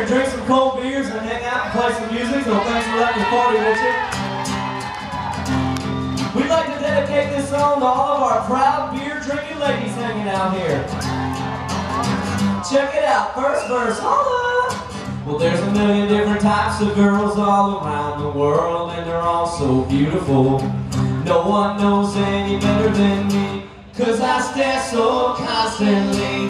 and drink some cold beers and hang out and play some music, so thanks for letting us party with you. We'd like to dedicate this song to all of our proud beer drinking ladies hanging out here. Check it out, first verse, holla! Well, there's a million different types of girls all around the world, and they're all so beautiful. No one knows any better than me, cause I stare so constantly.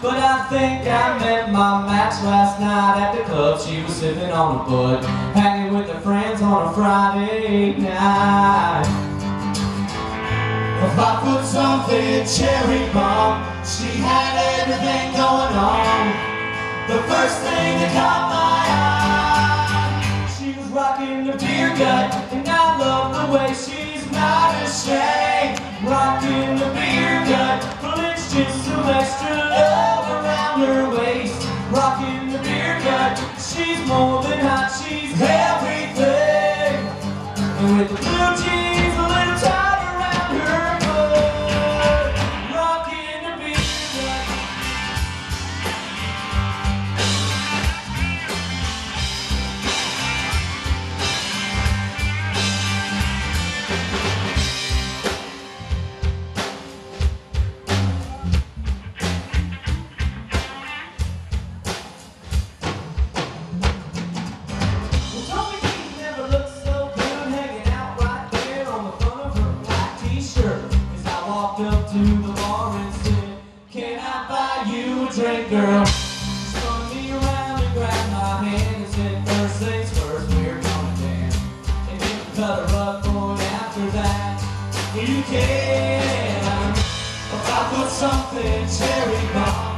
But I think I met my match last night at the club. She was sipping on a bud, hanging with her friends on a Friday night. If I put something cherry bomb, she had everything going on. The first thing that caught my eye, she was rocking the beer gut, and I love the way she's not ashamed. Drink, girl? Spun me around and grabbed my hand and said, First things first, we're gonna dance. And you cut her up for after that, well, you can. If I put something cherry bomb,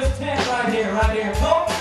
this tent right here, right here. Come